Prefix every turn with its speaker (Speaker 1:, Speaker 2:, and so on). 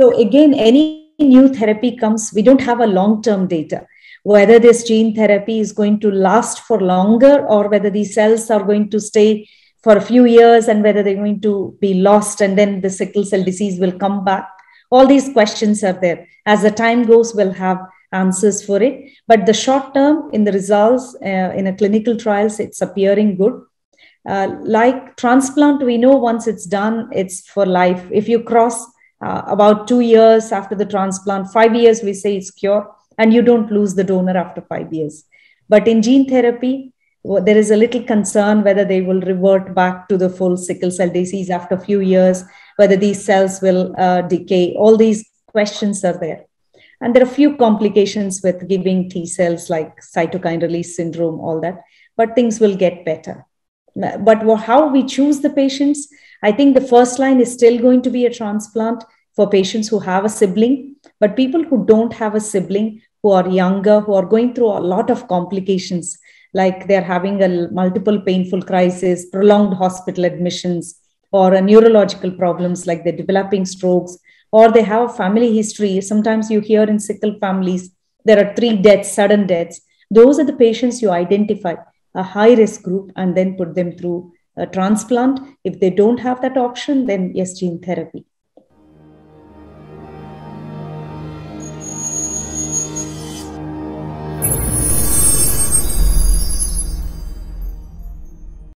Speaker 1: So again, any new therapy comes, we don't have a long-term data whether this gene therapy is going to last for longer or whether these cells are going to stay for a few years and whether they're going to be lost and then the sickle cell disease will come back. All these questions are there. As the time goes, we'll have answers for it. But the short term in the results uh, in a clinical trials, it's appearing good. Uh, like transplant, we know once it's done, it's for life. If you cross uh, about two years after the transplant, five years, we say it's cure, and you don't lose the donor after five years. But in gene therapy, there is a little concern whether they will revert back to the full sickle cell disease after a few years, whether these cells will uh, decay. All these questions are there. And there are a few complications with giving T cells like cytokine release syndrome, all that, but things will get better. But how we choose the patients, I think the first line is still going to be a transplant for patients who have a sibling, but people who don't have a sibling, who are younger, who are going through a lot of complications, like they're having a multiple painful crisis, prolonged hospital admissions, or neurological problems like they're developing strokes, or they have a family history. Sometimes you hear in sickle families, there are three deaths, sudden deaths. Those are the patients you identify, a high risk group, and then put them through a transplant. If they don't have that option, then yes, gene therapy.